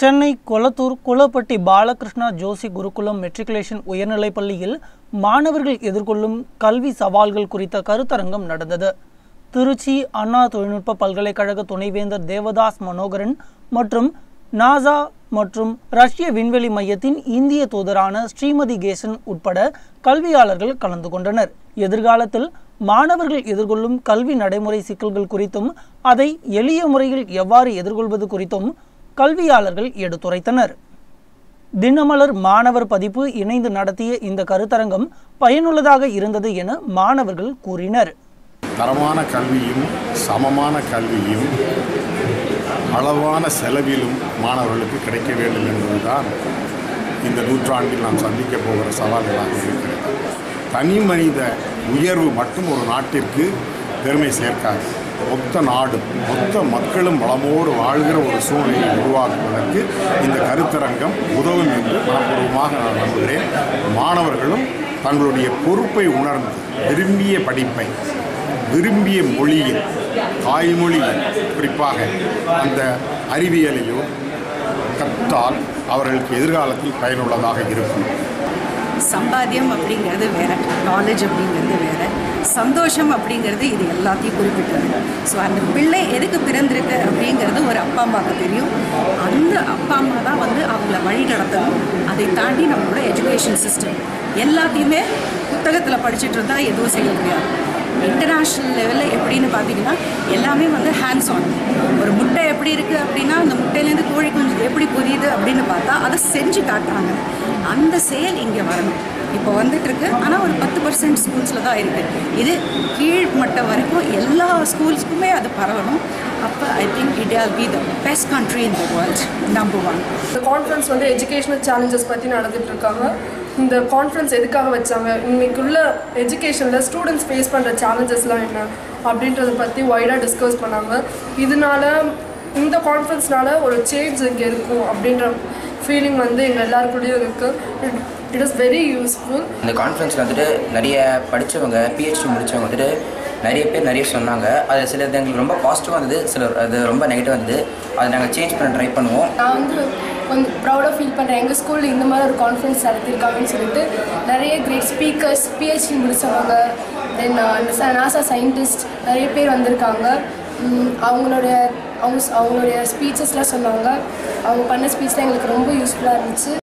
சென்னை கொளத்தூர் குளப்பட்டி பாலகிருஷ்ணா ஜோசி குருகுலம் matriculation உயர்நிலைப் பள்ளியில் மாணவர்கள் எதிர்கொள்ளும் கல்வி சவால்கள் குறித்த கருத்தரங்கம் நடந்தது. திருச்சி அண்ணா தொழில்நுட்ப பல்கலைக்கழக துணைவேந்தர் தேவதாஸ் மனோகரன் மற்றும் நாசா மற்றும் ரஷ்ய விண்வெளி மையத்தின் இந்திய தூதரான ஸ்ரீமதி கேசன் உட்பட கல்வியாளர்கள் கலந்து கொண்டனர். எதிர்காலத்தில் மாணவர்கள் எதிர்கொள்ளும் கல்வி நடைமுறை சிக்கல்கள் குறித்தும் அதை எளிய முறையில் எவ்வாறு எதிர்கொள்வது குறித்தும் கல்வியாளர்கள் எடுத்துரைத்தனர். தினமலர் மாணவர் பதிப்பு இணைந்து நடத்திய இந்த கருத்தரங்கம் பயனுள்ளதாக இருந்தது என மாணவர்கள் கூறினர். தரமான கல்வியும் சமமான கல்வியும் அளவான செலவிலும் மாணவர்களுக்கு கிடைக்க வேண்டும் என்பதுதான் இந்த நூற்றாண்டில் நாம் சந்திக்க போகிற சவால்களாக இருக்கிறது. தனி மனித உயர்வு மட்டும் ஒரு நாட்டிற்கு பெருமை சேர்க்காது. மொத்த நாடும் மொத்த மக்களும் வளமோடு வாழ்கிற ஒரு சூழ்நிலையை உருவாக்குவதற்கு இந்த கருத்தரங்கம் உதவும் என்று மனப்பூர்வமாக நான் நம்புகிறேன். மாணவர்களும் தங்களுடைய பொறுப்பை உணர்ந்து விரும்பிய படிப்பை விரும்பிய மொழியில் தாய்மொழியில் குறிப்பாக அந்த அறிவியலையோ கற்றால் அவர்களுக்கு எதிர்காலத்தில் பயனுள்ளதாக இருக்கும். சம்பாத்தியம் அப்படிங்கிறது வேற நாலேஜ் அப்படிங்கிறது வேற சந்தோஷம் அப்படிங்கிறது இது எல்லாத்தையும் குறிப்பிட்டது. ஸோ அந்த பிள்ளை எதுக்கு பிறந்திருக்கு அப்படிங்கிறது ஒரு அப்பா அம்மாவுக்கு தெரியும். அந்த அப்பா அம்மா தான் வந்து அவங்கள வழி நடத்தணும். அதை தாண்டி நம்மளோட எஜுகேஷன் சிஸ்டம் எல்லாத்தையுமே புத்தகத்தில் படிச்சுட்டு இருந்தால் எதுவும் செய்ய முடியாது. இன்டர்நேஷ்னல் லெவலில் எப்படின்னு பார்த்தீங்கன்னா எல்லாமே வந்து ஹேண்ட்ஸ் ஆன் ஒரு முட்டை எப்படி இருக்குது அப்படின்னா அந்த முட்டையிலேருந்து கோழி குஞ்சு எப்படி புரியுது அப்படின்னு பார்த்தா அதை செஞ்சு காட்டுறாங்க. அந்த செயல் இங்கே வரணும். இப்போ வந்துட்டுருக்கு. ஆனால் ஒரு பத்து பர்சன்ட் ஸ்கூல்ஸில் தான் இருக்குது இது கீழ் மட்டம் வரைக்கும் எல்லா ஸ்கூல்ஸ்க்குமே அது பரவணும். அப்போ I think India be the best country in the world number one இந்த கான்ஃபரன்ஸ் வந்து எஜுகேஷனல் சேலஞ்சஸ் பற்றி நடந்துட்டு இருக்காங்க இந்த கான்ஃபரன்ஸ் எதுக்காக வச்சாங்க? இன்னைக்குள்ள எஜுகேஷனில் ஸ்டூடெண்ட்ஸ் ஃபேஸ் பண்ணுற சேலஞ்சஸ்லாம் என்ன? அப்படின்றத பற்றி ஒய்டாக டிஸ்கஸ் பண்ணாங்க. இதனால இந்த கான்ஃபரன்ஸ்னால ஒரு சேஞ்ச் இங்கே இருக்கும் அப்படின்ற ஃபீலிங் வந்து எங்கள் எல்லாருக்குள்ளேயும் இருக்குது இட் இஸ் வெரி யூஸ்ஃபுல் இந்த கான்ஃபரன்ஸில் வந்துட்டு நிறைய படித்தவங்க பிஹெச்டி முடித்தவங்க வந்துட்டு நிறைய பேர் நிறைய சொன்னாங்க. அது சிலது எங்களுக்கு ரொம்ப பாசிட்டிவாக இருந்தது சில அது ரொம்ப நெகட்டிவாக இருந்தது. அதை நாங்கள் சேஞ்ச் பண்ண ட்ரை பண்ணுவோம். நான் வந்து கொஞ்சம் ப்ரௌடாக ஃபீல் பண்ணுறேன் எங்கள் ஸ்கூலில் இந்த மாதிரி ஒரு கான்ஃபரன்ஸ் நடத்தியிருக்காங்கன்னு சொல்லிட்டு நிறைய கிரேட் ஸ்பீக்கர்ஸ் பிஹெச்டி முடித்தவங்க தென் நாசா சயின்டிஸ்ட் நிறைய பேர் வந்திருக்காங்க. அவங்களுடைய அவங்க அவங்களுடைய ஸ்பீச்சஸ்லாம் சொன்னாங்க. அவங்க பண்ண ஸ்பீச்லாம் எங்களுக்கு ரொம்ப யூஸ்ஃபுல்லாக இருந்துச்சு.